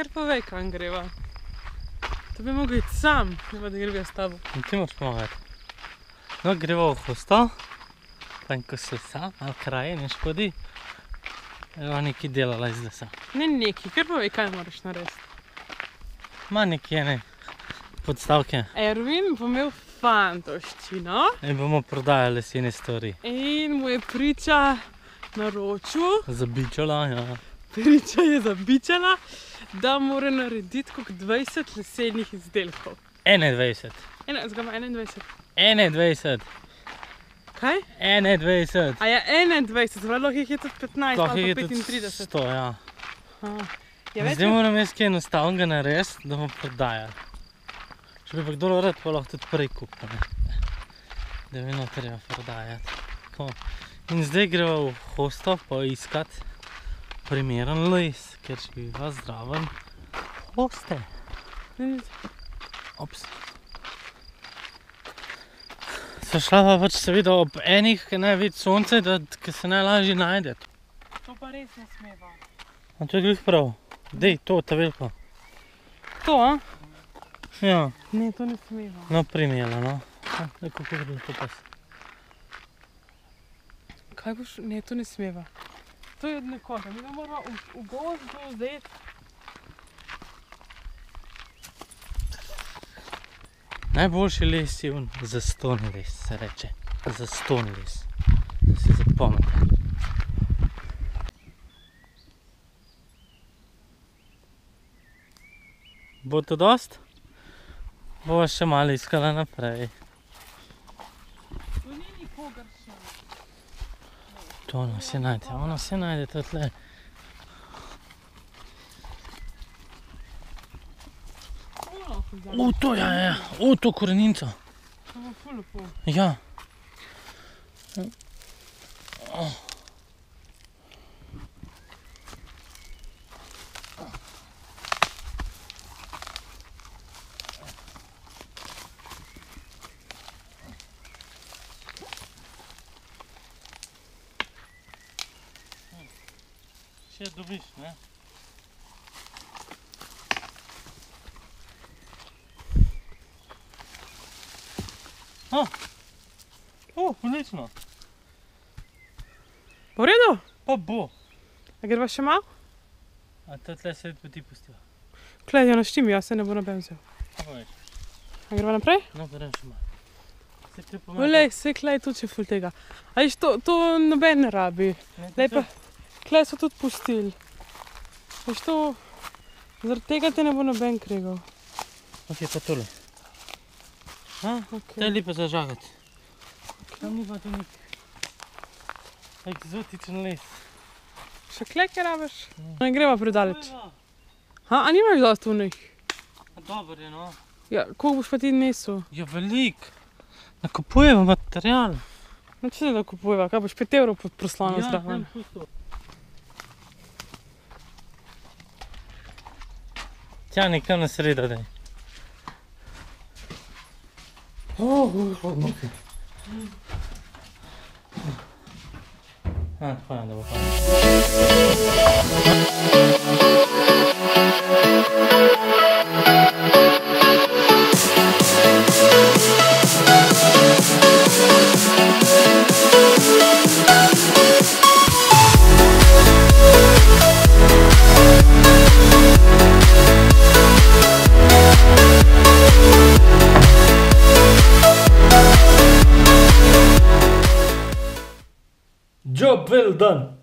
kar povej, kam greva. To bi mogel iti sam, ne pa da greva s tabo. In ti moraš pomagati. No, gremo v hosto, tam ko se sam, malo kraje, ne škodi. Evo neki delala zdaj sem. Ne neki, kar povej, kaj moraš narediti. Ma neki ene podstavke Ervin bo imel fantoščino in bomo prodajali lesene stvari. in mu je priča naročil, Zabičala, ja. Priča je zabičala, da mora narediti kot 20 lesenih izdelkov. 21. Ena, zdaj ima 21. 21. Kaj? 21. A je 21, zelo jih je tudi 15 Lahko ali pa tudi 35. 100, ja. Aha. Več Zdaj moram jaz kaj enostavnega narediti, da bomo prodajali. Če bi pa kdo rad, pa lahko tudi prej kupil. ne. Da bi noter treba prodajati. Tako. In zdaj gremo v hosto poiskat primeren les, ker živiva zdraven hoste. Ops. Sva šla pa pač seveda ob enih, ki največ sonce, da ki se najlažje najde. To pa res ne smeva. A to je glih prav. Dej, to, ta veliko. To, a? Ja. Ne, to ne smeva. No, primela, no. Neko kako gre to pas. Kaj boš? Ne, to ne smeva. To je od nekoga. Mi ga moramo v, v gozdu vzeti. Najboljši les je un zaston les, se reče. Zaston les. Da si zapomnite. Bo to dost? Bova še malo iskala naprej. To ni nikogar še. To ono se najde, ono se najde to tle. U, to ja, ja, ja. U, to koreninco. To bo Še dobiš, ne? O, o, odlično. Po redu? Pa bo. A greva še malo? A to tle se pa ti pustiva. Klej, jo naštimi, jaz se ne bo noben vzel. Pa veš? A greva naprej? No, grem še malo. Se ti pomaga. Olej, se klej tudi še ful tega. A viš, to, to noben ne rabi. Ne, Lej pa, klej so tudi pustili. Veš to, zaradi tega te ne bo noben kregal. Ok, pa tole. Okay. to je lepo za žagati. Tam ni pa to nek eksotičen les. Še klej, kaj rabiš? Ne. Ne greva predaleč. Ha, a nimaš dosti v njih? Dobro je, no. Ja, koliko boš pa ti nesel? Ja, velik. Nakupujemo material. No, če se da kupujeva, kaj boš 5 evrov pod proslano ja, zraven. tam pusto. Tja nekam na sredo, daj. Oh, oh, oh, okay. A, hvala, da bo Job well done.